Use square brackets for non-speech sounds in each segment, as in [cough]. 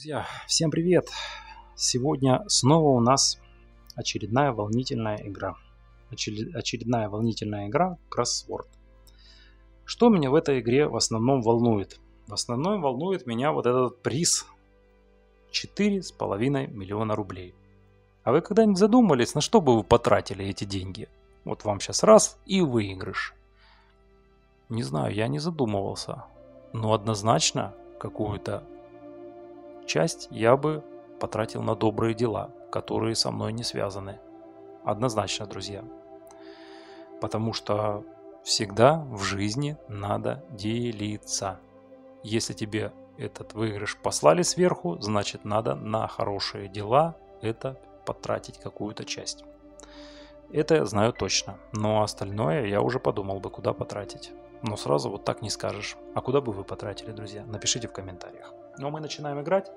Друзья, всем привет! Сегодня снова у нас очередная волнительная игра. Очередная волнительная игра кроссворд. Что меня в этой игре в основном волнует? В основном волнует меня вот этот приз 4,5 миллиона рублей. А вы когда-нибудь задумались, на что бы вы потратили эти деньги? Вот вам сейчас раз и выигрыш. Не знаю, я не задумывался. Но однозначно какую-то часть я бы потратил на добрые дела, которые со мной не связаны. Однозначно, друзья. Потому что всегда в жизни надо делиться. Если тебе этот выигрыш послали сверху, значит надо на хорошие дела это потратить какую-то часть. Это я знаю точно, но остальное я уже подумал бы, куда потратить. Но сразу вот так не скажешь. А куда бы вы потратили, друзья? Напишите в комментариях. Ну а мы начинаем играть.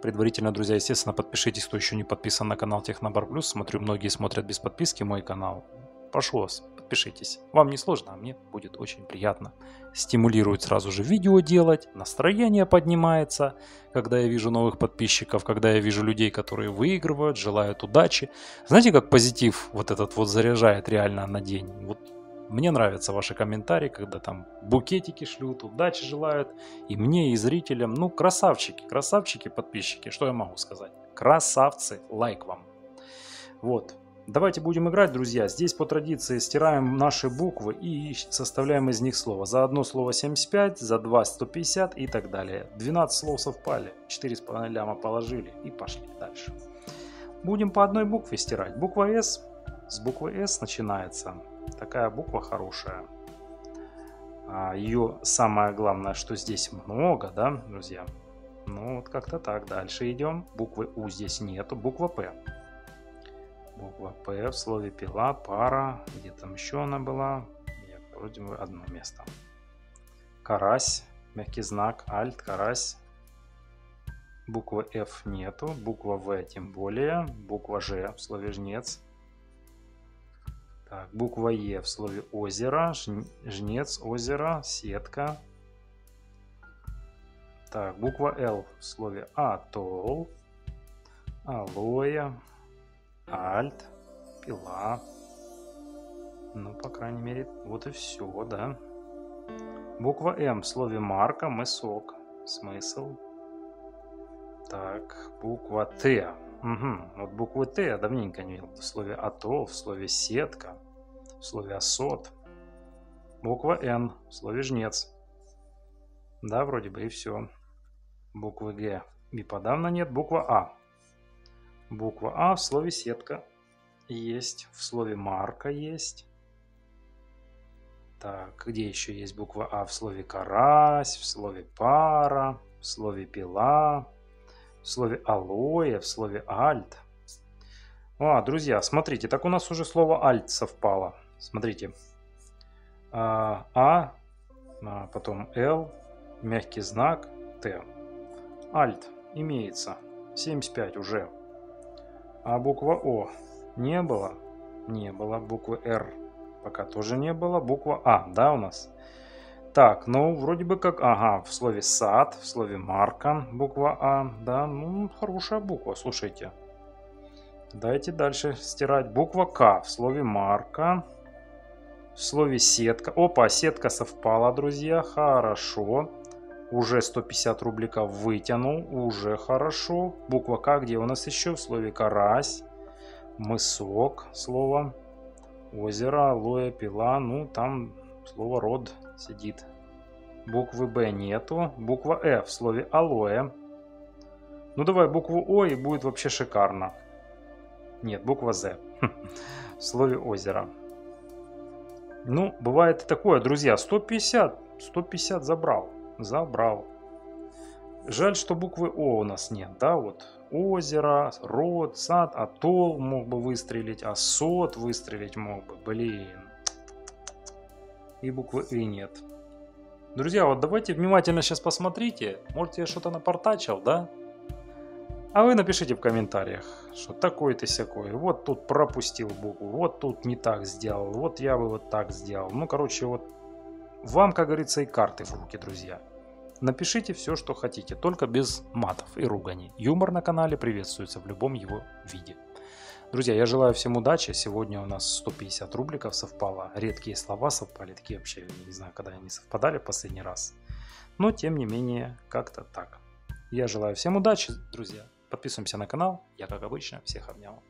Предварительно, друзья, естественно, подпишитесь, кто еще не подписан на канал Технобар Плюс. Смотрю, многие смотрят без подписки мой канал. Прошу вас, подпишитесь. Вам не сложно, а мне будет очень приятно. Стимулирует сразу же видео делать, настроение поднимается, когда я вижу новых подписчиков, когда я вижу людей, которые выигрывают, желают удачи. Знаете, как позитив вот этот вот заряжает реально на день? Вот мне нравятся ваши комментарии, когда там букетики шлют, удачи желают. И мне, и зрителям. Ну, красавчики, красавчики, подписчики. Что я могу сказать? Красавцы, лайк вам. Вот. Давайте будем играть, друзья. Здесь по традиции стираем наши буквы и составляем из них слово. За одно слово 75, за два 150 и так далее. 12 слов совпали, 4,5 ляма положили и пошли дальше. Будем по одной букве стирать. Буква S. С буквы S начинается Такая буква хорошая. А, Ее самое главное, что здесь много, да, друзья? Ну, вот как-то так. Дальше идем. Буквы У здесь нету. Буква П. Буква П в слове пила, пара. Где там еще она была? Я, вроде бы одно место. Карась. Мягкий знак. Альт. Карась. Буквы F нету. Буква В тем более. Буква Ж в слове жнец. Так, буква Е в слове озеро, жнец, озеро, сетка. Так, буква Л в слове атолл, алоэ, альт, пила. Ну, по крайней мере, вот и все, да. Буква М в слове марка, мысок, смысл. Так, буква Т Угу. Вот буквы Т я давненько не видел. В слове АТО, в слове сетка, в слове осот. Буква Н в слове жнец. Да, вроде бы и все. Буквы Г и подавно нет. Буква А. Буква А в слове сетка есть. В слове марка есть. Так, где еще есть буква А? В слове карась, в слове пара, в слове пила, в слове алоэ, в слове альт. А, друзья, смотрите, так у нас уже слово альт совпало. Смотрите. А, а, а потом L, мягкий знак, Т. Альт имеется. 75 уже. А буква О не было? Не было. Буквы Р пока тоже не было. Буква А, да, у нас? Так, ну, вроде бы как, ага, в слове сад, в слове марка, буква А, да, ну, хорошая буква, слушайте. Давайте дальше стирать. Буква К в слове марка, в слове сетка. Опа, сетка совпала, друзья, хорошо. Уже 150 рубликов вытянул, уже хорошо. Буква К, где у нас еще? В слове карась, мысок, слово, озеро, алоэ, пила, ну, там слово род сидит. Буквы Б нету. Буква Э в слове алоэ. Ну давай букву О и будет вообще шикарно. Нет, буква З. [laughs] В слове озеро. Ну, бывает и такое, друзья. 150. 150 забрал. Забрал. Жаль, что буквы О у нас нет, да, вот озеро, рот, сад, атолл мог бы выстрелить, а сот выстрелить мог бы, блин и буквы И нет. Друзья, вот давайте внимательно сейчас посмотрите. Может я что-то напортачил, да? А вы напишите в комментариях, что такой ты всякой. Вот тут пропустил букву, вот тут не так сделал, вот я бы вот так сделал. Ну, короче, вот вам, как говорится, и карты в руки, друзья. Напишите все, что хотите, только без матов и руганий. Юмор на канале приветствуется в любом его виде. Друзья, я желаю всем удачи. Сегодня у нас 150 рубликов совпало. Редкие слова совпали. Такие вообще, не знаю, когда они совпадали в последний раз. Но, тем не менее, как-то так. Я желаю всем удачи, друзья. Подписываемся на канал. Я, как обычно, всех обнял.